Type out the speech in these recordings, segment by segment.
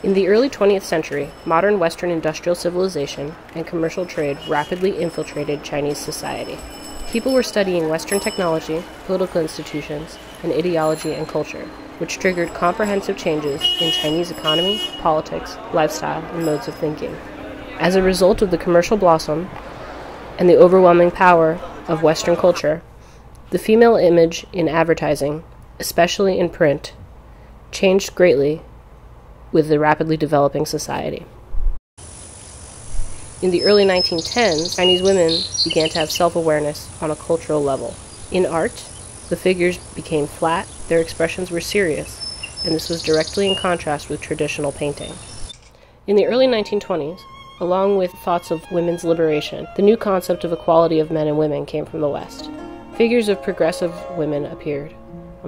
In the early 20th century, modern Western industrial civilization and commercial trade rapidly infiltrated Chinese society. People were studying Western technology, political institutions, and ideology and culture, which triggered comprehensive changes in Chinese economy, politics, lifestyle, and modes of thinking. As a result of the commercial blossom and the overwhelming power of Western culture, the female image in advertising, especially in print, changed greatly with the rapidly developing society. In the early 1910s, Chinese women began to have self awareness on a cultural level. In art, the figures became flat, their expressions were serious, and this was directly in contrast with traditional painting. In the early 1920s, along with thoughts of women's liberation, the new concept of equality of men and women came from the West. Figures of progressive women appeared.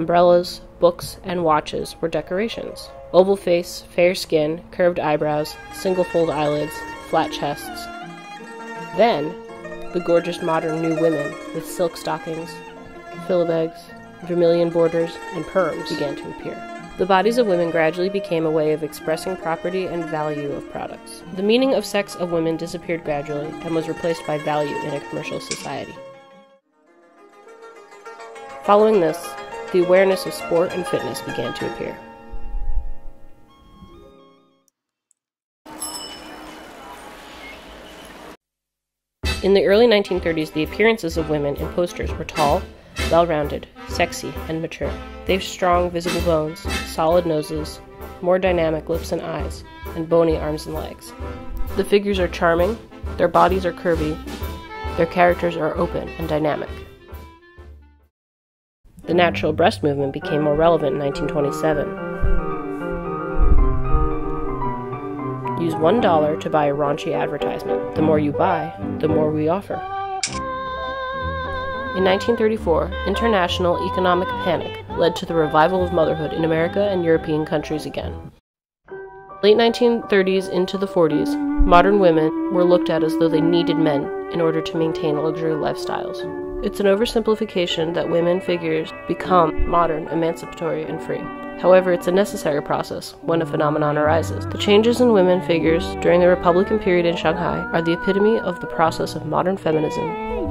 Umbrellas, books, and watches were decorations. Oval face, fair skin, curved eyebrows, single fold eyelids, flat chests. Then, the gorgeous modern new women with silk stockings, philibeg, vermilion borders, and perms began to appear. The bodies of women gradually became a way of expressing property and value of products. The meaning of sex of women disappeared gradually and was replaced by value in a commercial society. Following this, the awareness of sport and fitness began to appear. In the early 1930s, the appearances of women in posters were tall, well rounded, sexy, and mature. They have strong, visible bones, solid noses, more dynamic lips and eyes, and bony arms and legs. The figures are charming, their bodies are curvy, their characters are open and dynamic. The natural breast movement became more relevant in 1927. Use $1 to buy a raunchy advertisement. The more you buy, the more we offer. In 1934, international economic panic led to the revival of motherhood in America and European countries again. Late 1930s into the 40s, modern women were looked at as though they needed men in order to maintain luxury lifestyles. It's an oversimplification that women figures become modern, emancipatory, and free. However, it's a necessary process when a phenomenon arises. The changes in women figures during the Republican period in Shanghai are the epitome of the process of modern feminism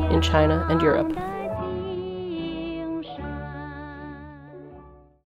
in China and Europe.